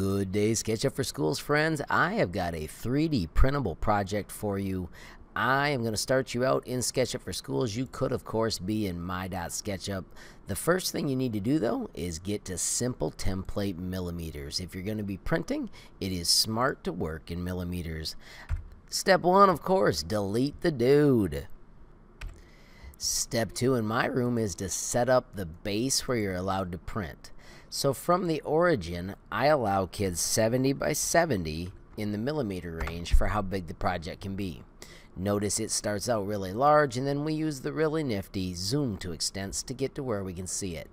Good day, SketchUp for Schools friends. I have got a 3D printable project for you. I am going to start you out in SketchUp for Schools. You could, of course, be in My.SketchUp. The first thing you need to do, though, is get to Simple Template Millimeters. If you're going to be printing, it is smart to work in millimeters. Step one, of course, delete the dude. Step two in my room is to set up the base where you're allowed to print. So from the origin, I allow kids 70 by 70 in the millimeter range for how big the project can be. Notice it starts out really large and then we use the really nifty zoom to extents to get to where we can see it.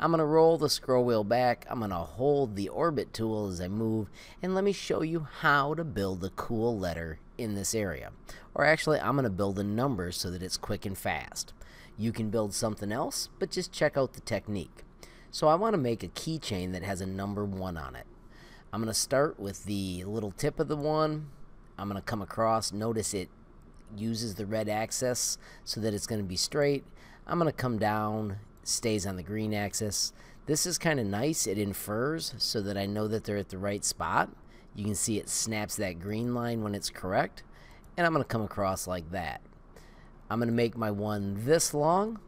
I'm going to roll the scroll wheel back, I'm going to hold the orbit tool as I move, and let me show you how to build a cool letter in this area. Or actually, I'm going to build a number so that it's quick and fast. You can build something else, but just check out the technique. So I want to make a keychain that has a number 1 on it. I'm going to start with the little tip of the one. I'm going to come across. Notice it uses the red axis so that it's going to be straight. I'm going to come down, stays on the green axis. This is kind of nice. It infers so that I know that they're at the right spot. You can see it snaps that green line when it's correct. And I'm going to come across like that. I'm going to make my one this long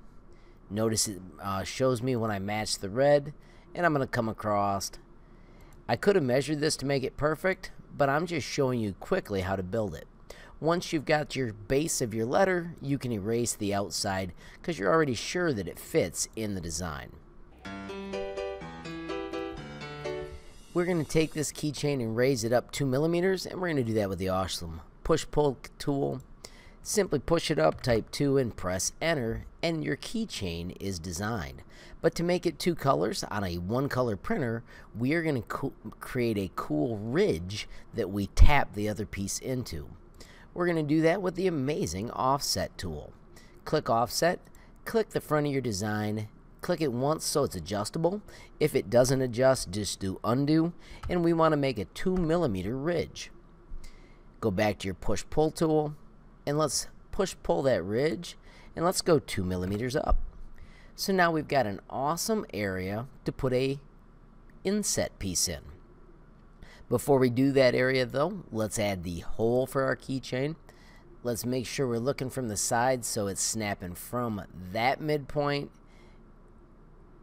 Notice it uh, shows me when I match the red, and I'm going to come across. I could have measured this to make it perfect, but I'm just showing you quickly how to build it. Once you've got your base of your letter, you can erase the outside because you're already sure that it fits in the design. We're going to take this keychain and raise it up 2 millimeters, and we're going to do that with the awesome push-pull tool. Simply push it up, type 2, and press enter, and your keychain is designed. But to make it two colors on a one color printer, we are going to create a cool ridge that we tap the other piece into. We're going to do that with the amazing offset tool. Click offset, click the front of your design, click it once so it's adjustable. If it doesn't adjust, just do undo, and we want to make a 2 millimeter ridge. Go back to your push pull tool, and let's push pull that ridge and let's go two millimeters up. So now we've got an awesome area to put a inset piece in. Before we do that area though, let's add the hole for our keychain. Let's make sure we're looking from the side so it's snapping from that midpoint.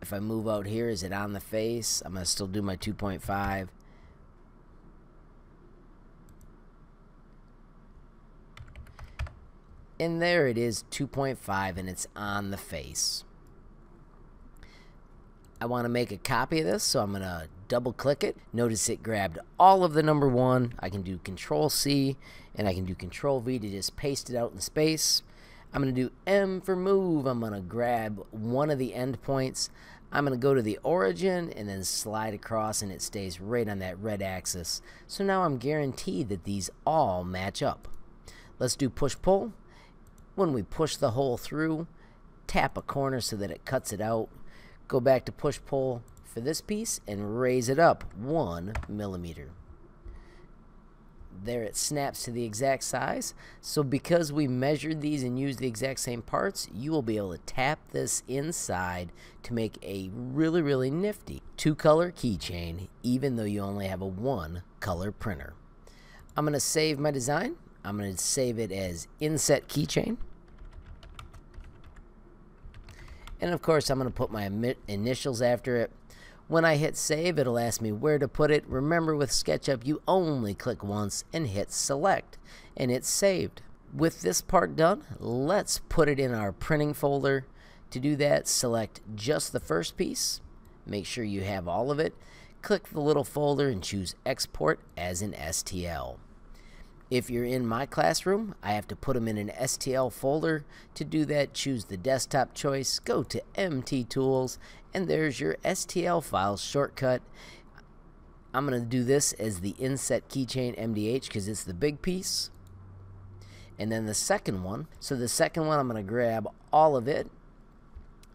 If I move out here, is it on the face? I'm going to still do my 2.5. And there it is, 2.5, and it's on the face. I want to make a copy of this, so I'm going to double click it. Notice it grabbed all of the number one. I can do Control C and I can do Control V to just paste it out in space. I'm going to do M for move. I'm going to grab one of the endpoints. I'm going to go to the origin and then slide across and it stays right on that red axis. So now I'm guaranteed that these all match up. Let's do push pull. When we push the hole through, tap a corner so that it cuts it out. Go back to push pull for this piece and raise it up one millimeter. There it snaps to the exact size. So because we measured these and used the exact same parts, you will be able to tap this inside to make a really, really nifty two color keychain, even though you only have a one color printer. I'm to save my design. I'm to save it as inset keychain. And of course, I'm going to put my initials after it. When I hit save, it'll ask me where to put it. Remember with SketchUp, you only click once and hit select, and it's saved. With this part done, let's put it in our printing folder. To do that, select just the first piece. Make sure you have all of it. Click the little folder and choose export as an STL. If you're in my classroom, I have to put them in an STL folder. To do that, choose the desktop choice, go to MT Tools, and there's your STL files shortcut. I'm going to do this as the inset keychain MDH because it's the big piece. And then the second one, so the second one I'm going to grab all of it,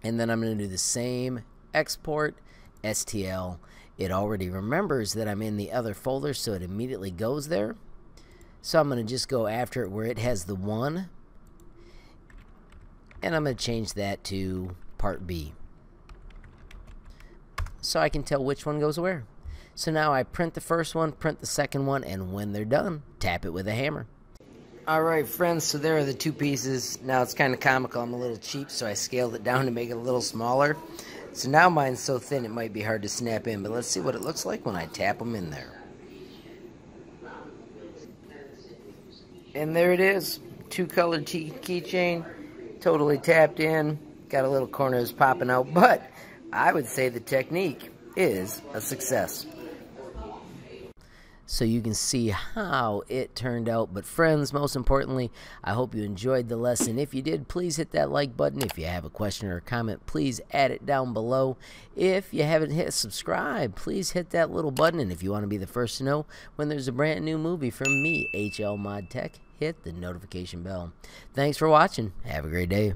and then I'm going to do the same export STL. It already remembers that I'm in the other folder, so it immediately goes there. So I'm going to just go after it where it has the 1. And I'm going to change that to part B. So I can tell which one goes where. So now I print the first one, print the second one, and when they're done, tap it with a hammer. Alright friends, so there are the two pieces. Now it's kind of comical, I'm a little cheap, so I scaled it down to make it a little smaller. So now mine's so thin it might be hard to snap in, but let's see what it looks like when I tap them in there. And there it is, two colored keychain, totally tapped in, got a little corners popping out, but I would say the technique is a success so you can see how it turned out. But friends, most importantly, I hope you enjoyed the lesson. If you did, please hit that like button. If you have a question or a comment, please add it down below. If you haven't hit subscribe, please hit that little button. And if you want to be the first to know when there's a brand new movie from me, HL Mod Tech, hit the notification bell. Thanks for watching. Have a great day.